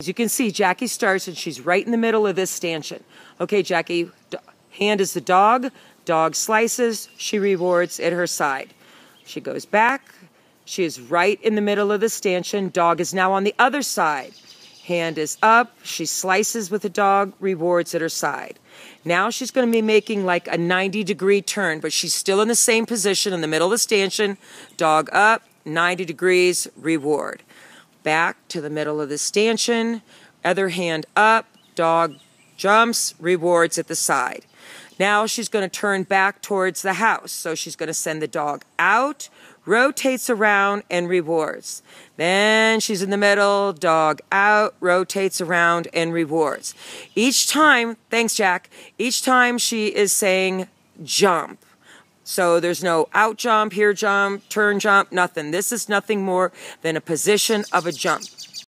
As you can see, Jackie starts and she's right in the middle of this stanchion. Okay, Jackie, hand is the dog. Dog slices. She rewards at her side. She goes back. She is right in the middle of the stanchion. Dog is now on the other side. Hand is up. She slices with the dog, rewards at her side. Now she's going to be making like a 90 degree turn, but she's still in the same position in the middle of the stanchion. Dog up, 90 degrees, reward back to the middle of the stanchion, other hand up, dog jumps, rewards at the side. Now she's going to turn back towards the house. So she's going to send the dog out, rotates around, and rewards. Then she's in the middle, dog out, rotates around, and rewards. Each time, thanks, Jack, each time she is saying jump. So there's no out jump, here jump, turn jump, nothing. This is nothing more than a position of a jump.